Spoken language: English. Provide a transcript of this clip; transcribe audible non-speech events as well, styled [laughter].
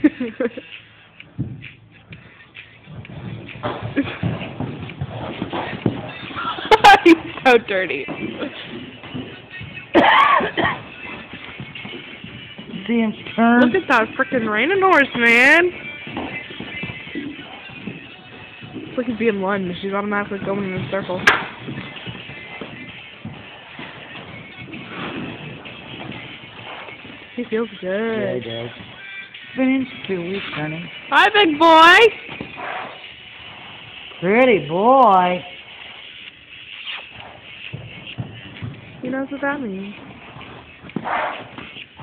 [laughs] He's so dirty. Him turn. Look at that frickin' reining horse, man. It's like he's being lunged. She's automatically going in a circle. He feels good. Yeah, he does. It's been in two weeks, honey. Hi, big boy. Pretty boy. He knows what that means.